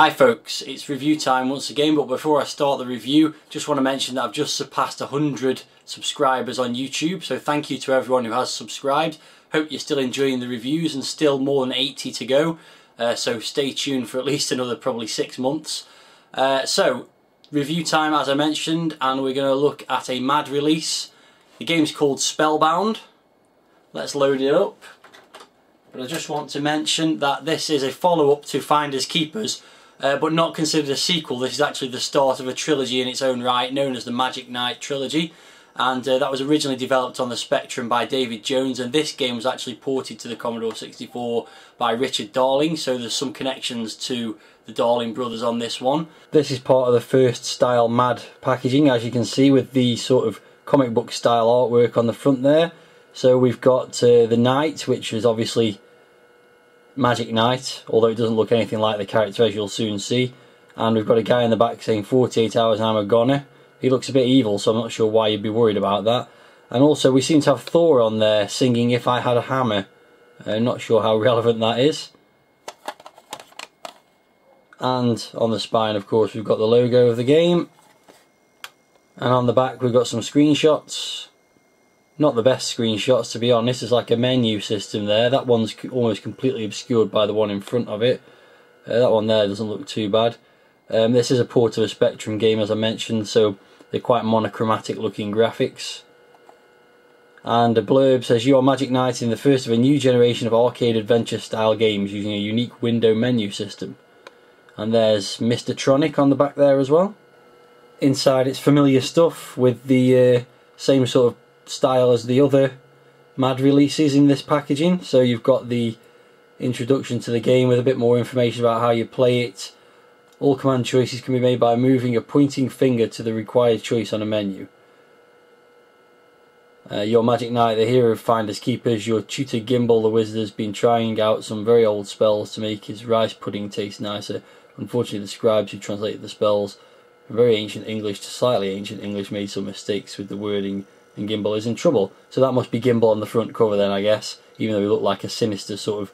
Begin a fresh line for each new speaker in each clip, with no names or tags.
Hi folks, it's review time once again but before I start the review just want to mention that I've just surpassed 100 subscribers on YouTube so thank you to everyone who has subscribed. Hope you're still enjoying the reviews and still more than 80 to go uh, so stay tuned for at least another probably six months. Uh, so review time as I mentioned and we're going to look at a mad release. The game's called Spellbound. Let's load it up. But I just want to mention that this is a follow-up to Finders Keepers uh, but not considered a sequel. This is actually the start of a trilogy in its own right, known as the Magic Knight trilogy. And uh, that was originally developed on the Spectrum by David Jones, and this game was actually ported to the Commodore 64 by Richard Darling, so there's some connections to the Darling brothers on this one. This is part of the first style MAD packaging, as you can see, with the sort of comic book style artwork on the front there. So we've got uh, the Knight, which is obviously Magic Knight, although it doesn't look anything like the character as you'll soon see. And we've got a guy in the back saying 48 hours and I'm a goner. He looks a bit evil, so I'm not sure why you'd be worried about that. And also we seem to have Thor on there singing If I Had a Hammer. I'm uh, not sure how relevant that is. And on the spine, of course, we've got the logo of the game. And on the back, we've got some screenshots not the best screenshots to be honest. It's like a menu system there. That one's almost completely obscured by the one in front of it. Uh, that one there doesn't look too bad. Um, this is a port of a Spectrum game as I mentioned, so they're quite monochromatic looking graphics. And a blurb says, You are Magic Knight in the first of a new generation of arcade adventure style games using a unique window menu system. And there's Mr. Tronic on the back there as well. Inside it's familiar stuff with the uh, same sort of style as the other MAD releases in this packaging. So you've got the introduction to the game with a bit more information about how you play it. All command choices can be made by moving a pointing finger to the required choice on a menu. Uh, your Magic Knight, the hero of Finders Keepers, your tutor Gimbal the wizard has been trying out some very old spells to make his rice pudding taste nicer. Unfortunately, the scribes who translated the spells from very ancient English to slightly ancient English made some mistakes with the wording and Gimbal is in trouble. So that must be Gimbal on the front cover then, I guess, even though he looked like a sinister sort of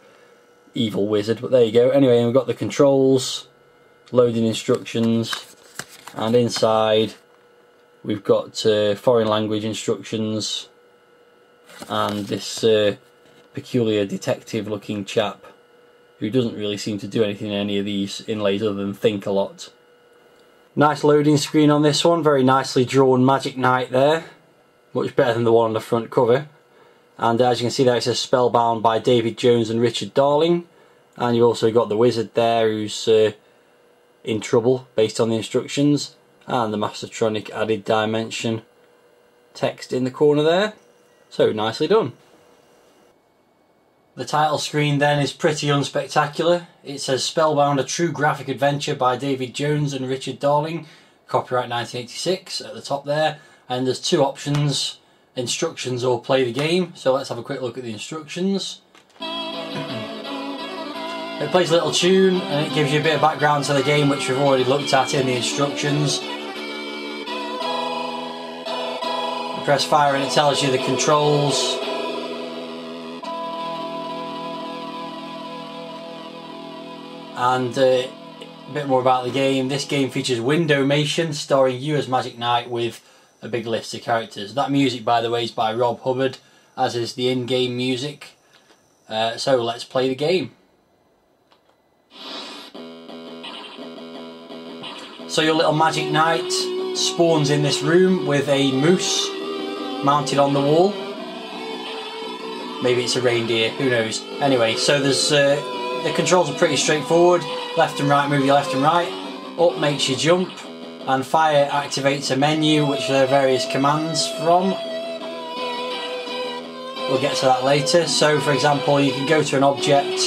evil wizard. But there you go. Anyway, we've got the controls, loading instructions, and inside we've got uh, foreign language instructions and this uh, peculiar detective looking chap who doesn't really seem to do anything in any of these inlays other than think a lot. Nice loading screen on this one, very nicely drawn Magic Knight there much better than the one on the front cover. And as you can see there it says Spellbound by David Jones and Richard Darling. And you've also got the wizard there who's uh, in trouble based on the instructions. And the Mastertronic added dimension text in the corner there. So nicely done. The title screen then is pretty unspectacular. It says Spellbound, a true graphic adventure by David Jones and Richard Darling, copyright 1986 at the top there and there's two options instructions or play the game. So let's have a quick look at the instructions. It plays a little tune and it gives you a bit of background to the game which we've already looked at in the instructions. You press fire and it tells you the controls. And uh, a bit more about the game. This game features Windowmation starring you as Magic Knight with a big list of characters. That music, by the way, is by Rob Hubbard, as is the in-game music. Uh, so let's play the game. So your little magic knight spawns in this room with a moose mounted on the wall. Maybe it's a reindeer, who knows. Anyway, so there's uh, the controls are pretty straightforward. Left and right move your left and right. Up makes you jump and fire activates a menu which there are various commands from. We'll get to that later. So for example you can go to an object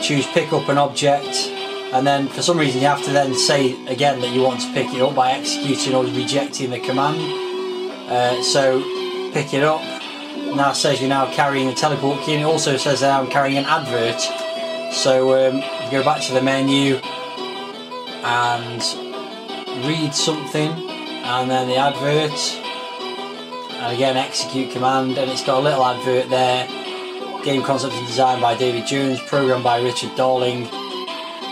choose pick up an object and then for some reason you have to then say again that you want to pick it up by executing or rejecting the command. Uh, so pick it up. Now says you're now carrying a teleport key and it also says that I'm carrying an advert. So um, go back to the menu and read something and then the advert and again execute command and it's got a little advert there game concept and design by David Jones programmed by Richard Darling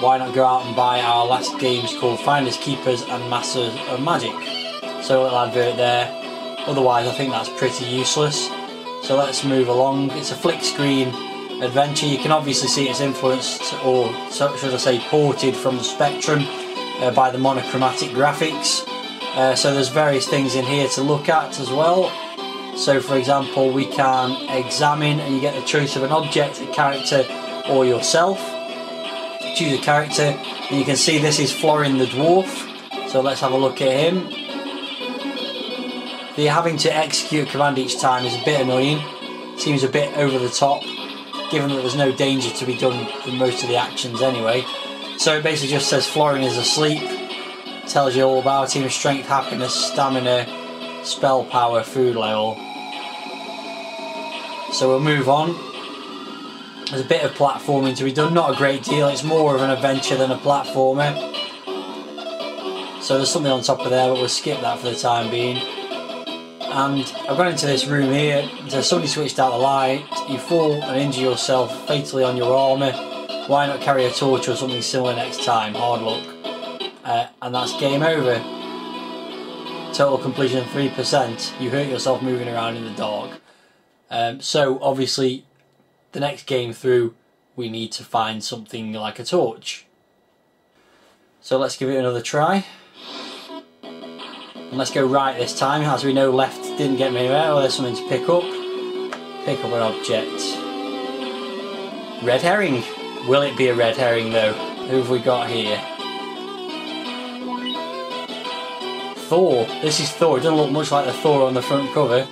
why not go out and buy our last games called Finders Keepers and Masters of Magic. So a little advert there. Otherwise, I think that's pretty useless. So let's move along. It's a flick screen adventure. You can obviously see it's influenced, or should I say, ported from the Spectrum uh, by the monochromatic graphics. Uh, so there's various things in here to look at as well. So for example, we can examine and you get the choice of an object, a character or yourself. Choose a character and you can see this is Florin the Dwarf. So let's have a look at him. The having to execute a command each time is a bit annoying. Seems a bit over the top, given that there's no danger to be done for most of the actions anyway. So it basically just says Florin is asleep, tells you all about him, strength, happiness, stamina, spell power, food level. So we'll move on. There's a bit of platforming to be done, not a great deal, it's more of an adventure than a platformer. So there's something on top of there, but we'll skip that for the time being. And I've gone into this room here, so somebody switched out the light, you fall and injure yourself fatally on your armour, why not carry a torch or something similar next time, hard luck. Uh, and that's game over. Total completion 3%, you hurt yourself moving around in the dark. Um, so obviously, the next game through, we need to find something like a torch. So let's give it another try. And let's go right this time, as we know left didn't get me anywhere, oh there's something to pick up. Pick up an object. Red herring. Will it be a red herring though? Who have we got here? Thor. This is Thor. It doesn't look much like the Thor on the front cover.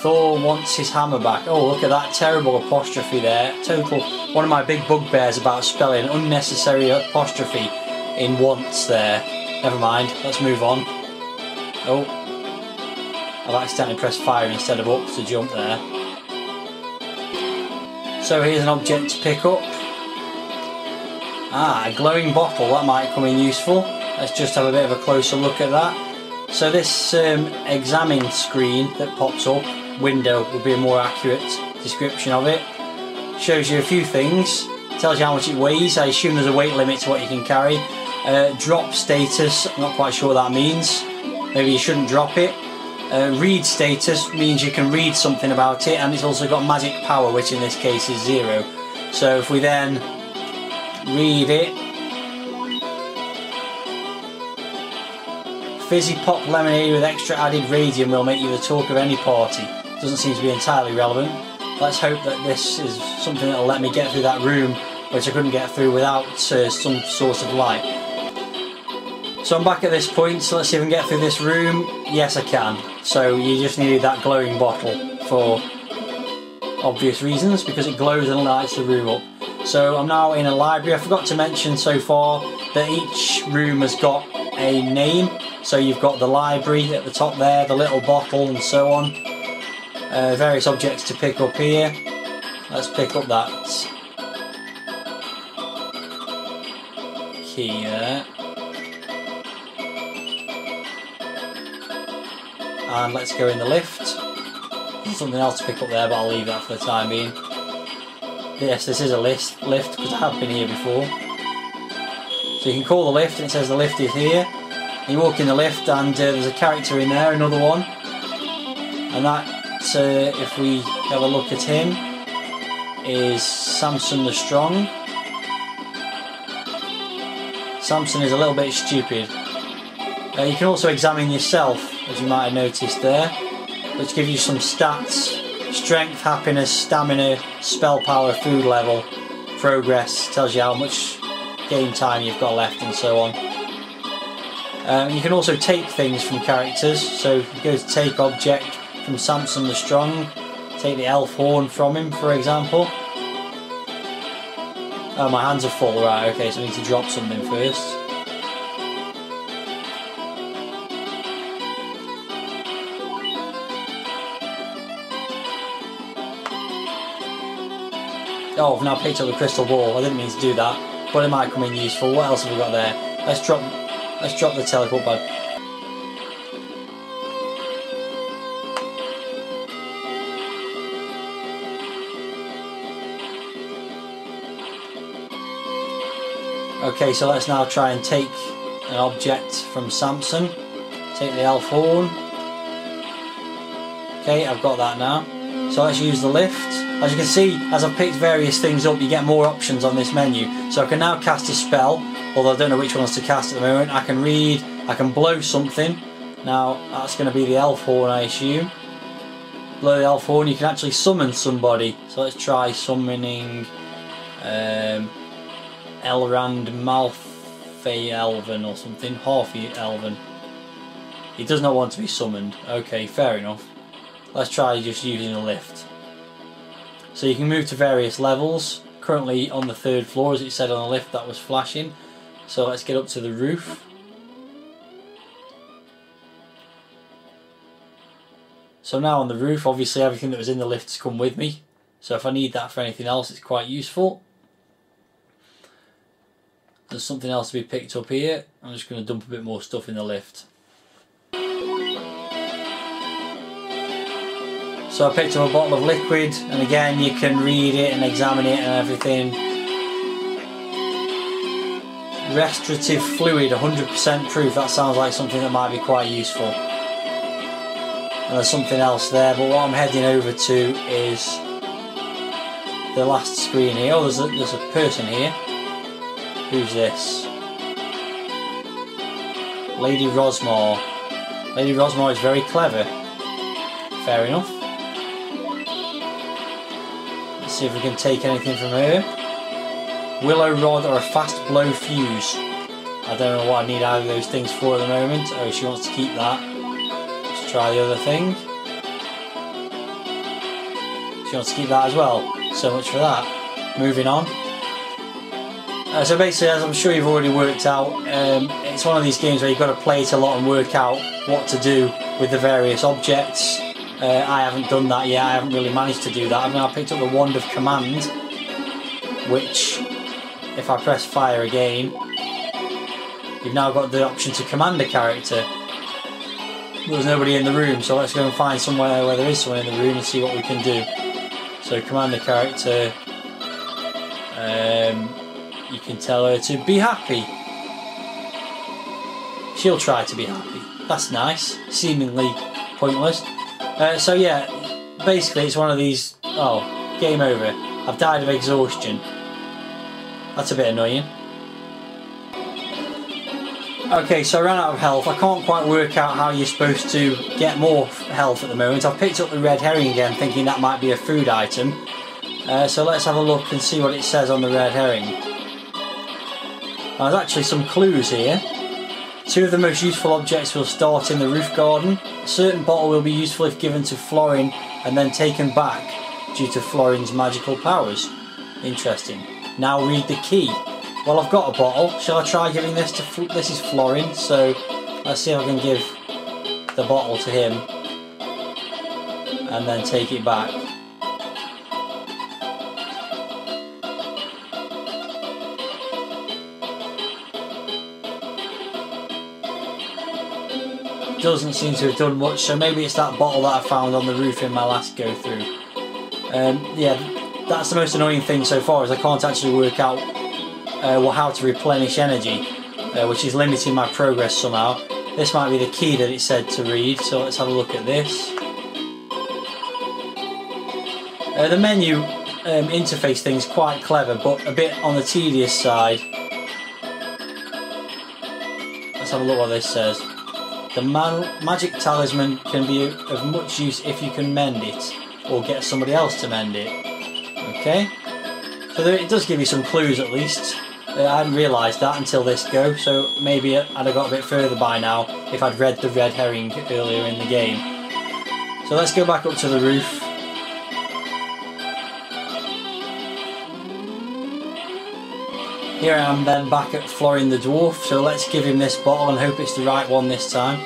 Thor wants his hammer back. Oh, look at that terrible apostrophe there. Total. One of my big bugbears about spelling unnecessary apostrophe in once there. Never mind. Let's move on. Oh. I've accidentally pressed fire instead of up to jump there. So here's an object to pick up. Ah, a glowing bottle. That might come in useful. Let's just have a bit of a closer look at that. So this um, examine screen that pops up window would be a more accurate description of it. Shows you a few things, tells you how much it weighs, I assume there's a weight limit to what you can carry. Uh, drop status, I'm not quite sure what that means, maybe you shouldn't drop it. Uh, read status means you can read something about it and it's also got magic power which in this case is zero. So if we then read it, Fizzy Pop Lemonade with extra added radium will make you the talk of any party doesn't seem to be entirely relevant. Let's hope that this is something that will let me get through that room which I couldn't get through without uh, some source of light. So I'm back at this point, so let's see if I can get through this room. Yes I can. So you just needed that glowing bottle for obvious reasons because it glows and lights the room up. So I'm now in a library. I forgot to mention so far that each room has got a name. So you've got the library at the top there, the little bottle and so on. Uh, various objects to pick up here. Let's pick up that key there. And let's go in the lift. something else to pick up there, but I'll leave that for the time being. Yes, this is a list, lift, because I have been here before. So you can call the lift, and it says the lift is here. You walk in the lift, and uh, there's a character in there, another one. And that uh, if we have a look at him, is Samson the Strong. Samson is a little bit stupid. Uh, you can also examine yourself, as you might have noticed there, which gives you some stats. Strength, happiness, stamina, spell power, food level, progress, tells you how much game time you've got left and so on. Um, you can also take things from characters, so you go to take object, from Samson the Strong. Take the elf horn from him, for example. Oh, my hands are full, right, okay, so I need to drop something first. Oh, I've now picked up the crystal ball. I didn't mean to do that, but it might come in useful. What else have we got there? Let's drop, let's drop the teleport bag. Okay, so let's now try and take an object from Samson. Take the elf horn. Okay, I've got that now. So let's use the lift. As you can see, as I've picked various things up, you get more options on this menu. So I can now cast a spell, although I don't know which ones to cast at the moment. I can read, I can blow something. Now, that's going to be the elf horn, I assume. Blow the elf horn, you can actually summon somebody. So let's try summoning um, Elrond Malfay Elven or something. Harfy Elven. He does not want to be summoned. Okay, fair enough. Let's try just using a lift. So you can move to various levels. Currently on the third floor as it said on the lift that was flashing. So let's get up to the roof. So now on the roof obviously everything that was in the lift has come with me. So if I need that for anything else it's quite useful. There's something else to be picked up here. I'm just going to dump a bit more stuff in the lift. So I picked up a bottle of liquid and again you can read it and examine it and everything. Restorative fluid, 100% proof, that sounds like something that might be quite useful. And there's something else there, but what I'm heading over to is the last screen here. Oh, there's a, there's a person here. Who's this? Lady Rosmar. Lady Rosmar is very clever. Fair enough see if we can take anything from her. Willow rod or a fast blow fuse. I don't know what I need either of those things for at the moment. Oh, she wants to keep that. Let's try the other thing. She wants to keep that as well. So much for that. Moving on. Uh, so basically, as I'm sure you've already worked out, um, it's one of these games where you've got to play it a lot and work out what to do with the various objects. Uh, I haven't done that yet, I haven't really managed to do that. I've now picked up the Wand of Command, which, if I press fire again, you've now got the option to command a character. There's nobody in the room, so let's go and find somewhere where there is someone in the room and see what we can do. So command the character, um, you can tell her to be happy. She'll try to be happy. That's nice, seemingly pointless. Uh, so yeah, basically it's one of these, oh, game over. I've died of exhaustion. That's a bit annoying. Okay, so I ran out of health. I can't quite work out how you're supposed to get more health at the moment. I've picked up the red herring again, thinking that might be a food item. Uh, so let's have a look and see what it says on the red herring. There's actually some clues here. Two of the most useful objects will start in the roof garden. A certain bottle will be useful if given to Florin and then taken back due to Florin's magical powers. Interesting. Now read the key. Well, I've got a bottle. Shall I try giving this to... This is Florin, so let's see if I can give the bottle to him and then take it back. Doesn't seem to have done much, so maybe it's that bottle that I found on the roof in my last go through. Um, yeah, that's the most annoying thing so far is I can't actually work out uh, well, how to replenish energy, uh, which is limiting my progress somehow. This might be the key that it said to read, so let's have a look at this. Uh, the menu um, interface thing is quite clever, but a bit on the tedious side. Let's have a look what this says. The magic talisman can be of much use if you can mend it, or get somebody else to mend it. Okay? So there, it does give you some clues at least. Uh, I hadn't realised that until this go, so maybe I'd have got a bit further by now if I'd read the red herring earlier in the game. So let's go back up to the roof. Here I am then back at Florin the Dwarf, so let's give him this bottle and hope it's the right one this time.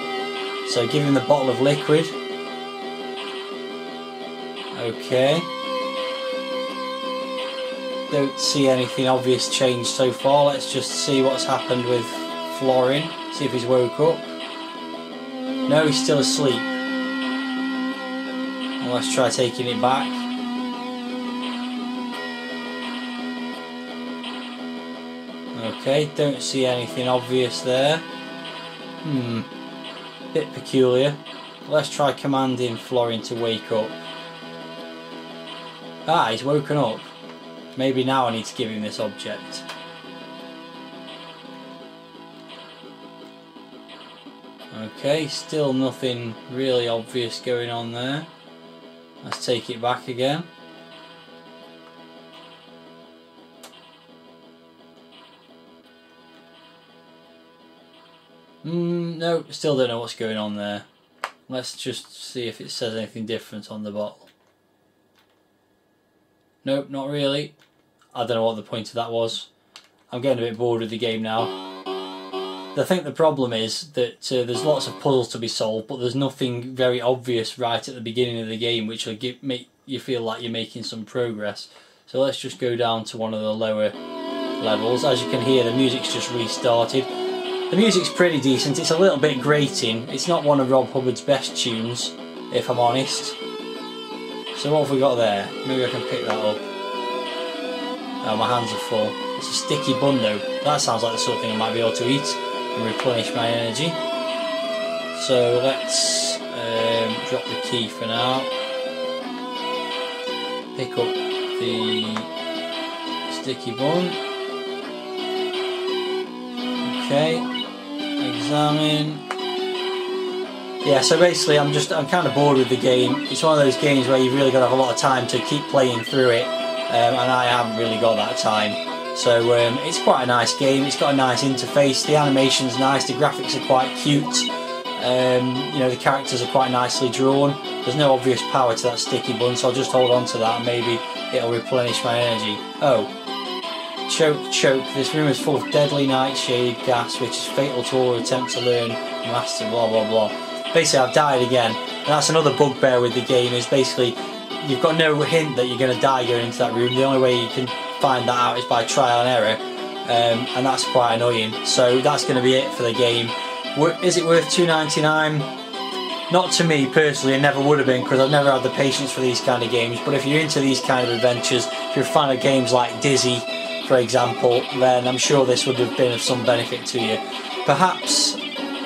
So give him the bottle of liquid. Okay. Don't see anything obvious change so far, let's just see what's happened with Florin, see if he's woke up. No, he's still asleep. let's try taking it back. Okay, don't see anything obvious there. Hmm, bit peculiar. Let's try commanding Florian to wake up. Ah, he's woken up. Maybe now I need to give him this object. Okay, still nothing really obvious going on there. Let's take it back again. Mm, no, still don't know what's going on there. Let's just see if it says anything different on the bottle. Nope, not really. I don't know what the point of that was. I'm getting a bit bored with the game now. I think the problem is that uh, there's lots of puzzles to be solved, but there's nothing very obvious right at the beginning of the game which will give, make you feel like you're making some progress. So let's just go down to one of the lower levels. As you can hear, the music's just restarted. The music's pretty decent. It's a little bit grating. It's not one of Rob Hubbard's best tunes, if I'm honest. So what have we got there? Maybe I can pick that up. Oh, my hands are full. It's a sticky bun though. That sounds like the sort of thing I might be able to eat and replenish my energy. So let's um, drop the key for now. Pick up the sticky bun. Okay, examine. Yeah, so basically I'm just, I'm kind of bored with the game. It's one of those games where you've really got to have a lot of time to keep playing through it, um, and I haven't really got that time. So um, it's quite a nice game, it's got a nice interface, the animation's nice, the graphics are quite cute, um, you know the characters are quite nicely drawn, there's no obvious power to that sticky bun so I'll just hold on to that and maybe it'll replenish my energy. Oh, choke, choke, this room is full of deadly nightshade gas which is fatal to all who attempt to learn master blah blah blah. Basically I've died again and that's another bugbear with the game is basically you've got no hint that you're going to die going into that room, the only way you can find that out is by trial and error, um, and that's quite annoying. So that's going to be it for the game. Is it worth 2.99? Not to me personally, it never would have been because I've never had the patience for these kind of games. But if you're into these kind of adventures, if you're a fan of games like Dizzy, for example, then I'm sure this would have been of some benefit to you. Perhaps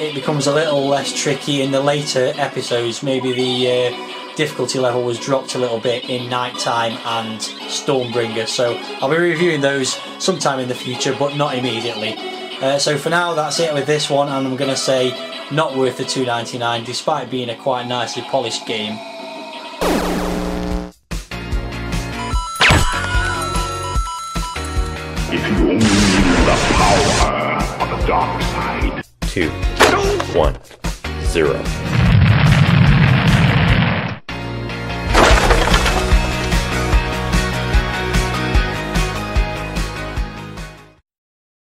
it becomes a little less tricky in the later episodes. Maybe the uh, difficulty level was dropped a little bit in Knight Tyme and Stormbringer. So I'll be reviewing those sometime in the future, but not immediately. Uh, so for now, that's it with this one, and I'm going to say not worth the 2.99, despite being a quite nicely polished game.
Two, one, zero.